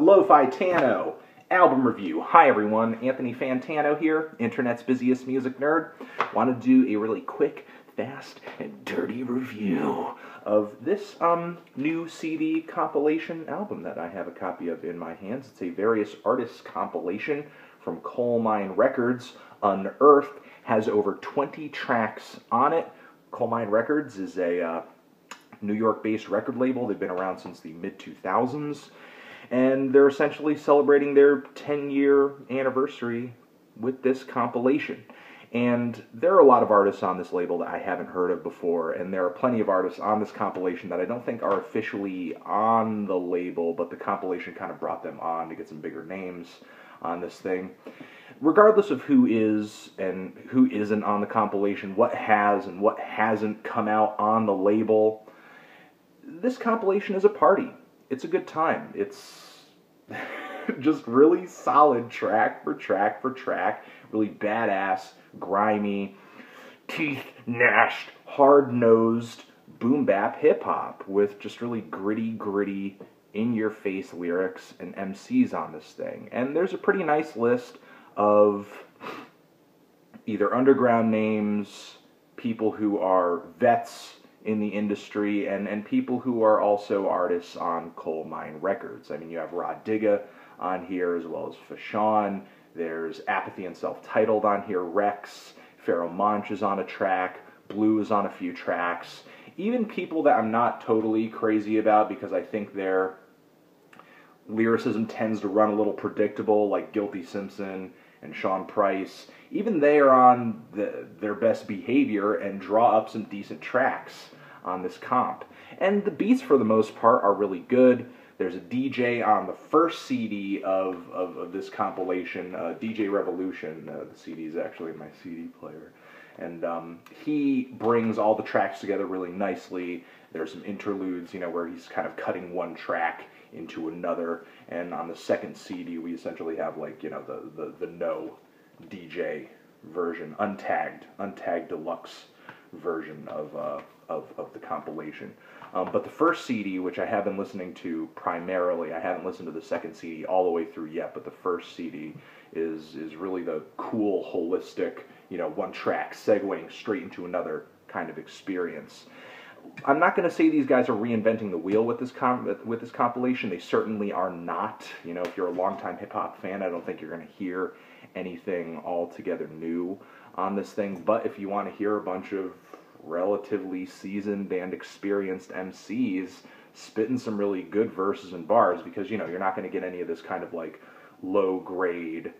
Lo-Fi Tano album review. Hi everyone, Anthony Fantano here, internet's busiest music nerd. Want to do a really quick, fast, and dirty review of this um, new CD compilation album that I have a copy of in my hands. It's a various artists compilation from Coalmine Records. Unearthed has over 20 tracks on it. Coalmine Records is a uh, New York-based record label. They've been around since the mid-2000s, and they're essentially celebrating their 10-year anniversary with this compilation. And there are a lot of artists on this label that I haven't heard of before, and there are plenty of artists on this compilation that I don't think are officially on the label, but the compilation kind of brought them on to get some bigger names on this thing. Regardless of who is and who isn't on the compilation, what has and what hasn't come out on the label, this compilation is a party. It's a good time. It's just really solid track for track for track, really badass, grimy, teeth gnashed, hard nosed boom bap hip hop with just really gritty, gritty, in your face lyrics and MCs on this thing. And there's a pretty nice list of either underground names, people who are vets in the industry and, and people who are also artists on Coalmine Records. I mean, you have Rah Digga on here as well as Fashawn. There's Apathy and Celph Titled on here. Rex, Pharoahe Monch is on a track. Blu is on a few tracks. Even people that I'm not totally crazy about because I think their lyricism tends to run a little predictable, like Guilty Simpson and Sean Price. Even they are on the, their best behavior and draw up some decent tracks on this comp. And the beats, for the most part, are really good. There's a DJ on the first CD of, of, of this compilation, uh, DJ Revolution. Uh, the CD is actually my CD player. And um, he brings all the tracks together really nicely. There's some interludes, you know, where he's kind of cutting one track into another. And on the second CD, we essentially have like, you know, the, the, the no DJ version, untagged, untagged deluxe version of, uh, of, of the compilation. Um, but the first CD, which I have been listening to primarily, I haven't listened to the second CD all the way through yet, but the first CD is, is really the cool, holistic, you know, one track segueing straight into another kind of experience. I'm not going to say these guys are reinventing the wheel with this com- with this compilation. They certainly are not. You know, if you're a longtime hip hop fan, I don't think you're going to hear anything altogether new on this thing. But if you want to hear a bunch of relatively seasoned and experienced MCs spitting some really good verses and bars, because you know you're not going to get any of this kind of like low grade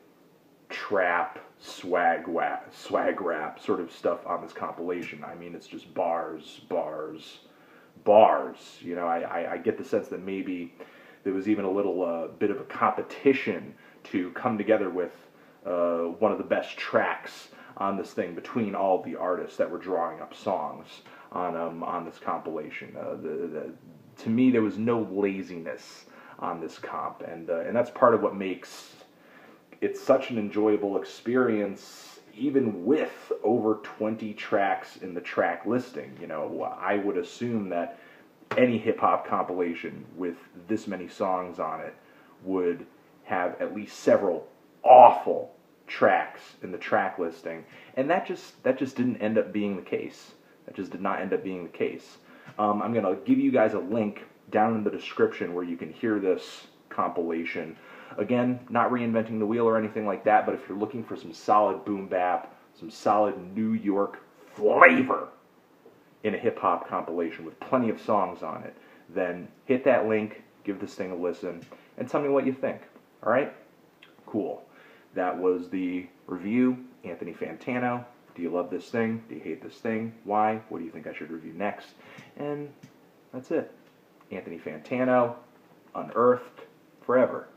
trap swag wap, swag rap sort of stuff on this compilation. I mean, it's just bars, bars, bars. You know, I, I, I get the sense that maybe there was even a little uh, bit of a competition to come together with uh, one of the best tracks on this thing between all the artists that were drawing up songs on um, on this compilation. Uh, the, the, to me, there was no laziness on this comp, and uh, and that's part of what makes it such an enjoyable experience even with over 20 tracks in the track listing you know i would assume that any hip hop compilation with this many songs on it would have at least several awful tracks in the track listing and that just that just didn't end up being the case that just did not end up being the case um, i'm going to give you guys a link down in the description where you can hear this compilation Again, not reinventing the wheel or anything like that, but if you're looking for some solid boom bap, some solid New York flavor in a hip hop compilation with plenty of songs on it, then hit that link, give this thing a listen, and tell me what you think. All right? Cool. That was the review. Anthony Fantano. Do you love this thing? Do you hate this thing? Why? What do you think I should review next? And that's it. Anthony Fantano, Unearthed, forever.